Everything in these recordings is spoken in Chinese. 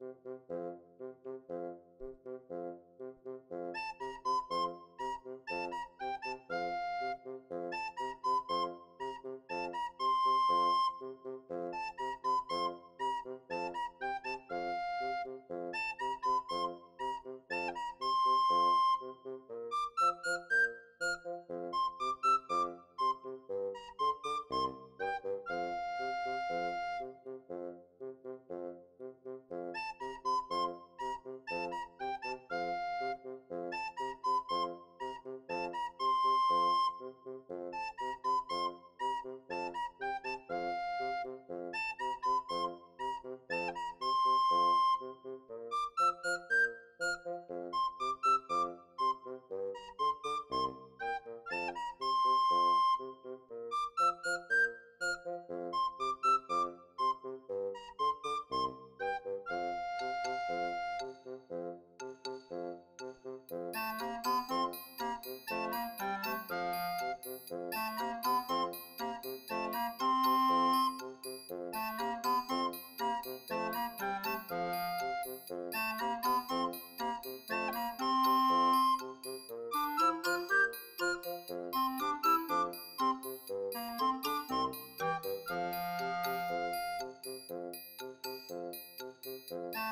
Thank you.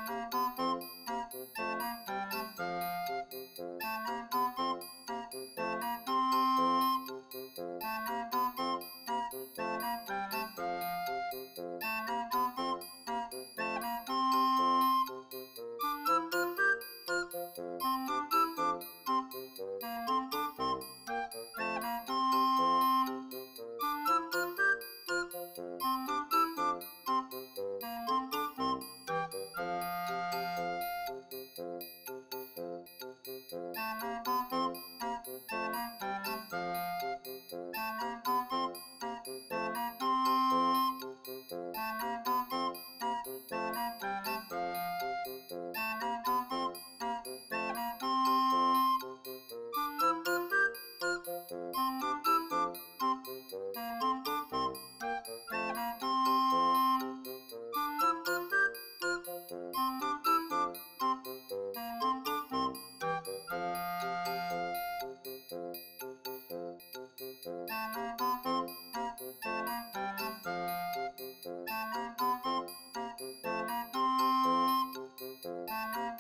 Música Thank you.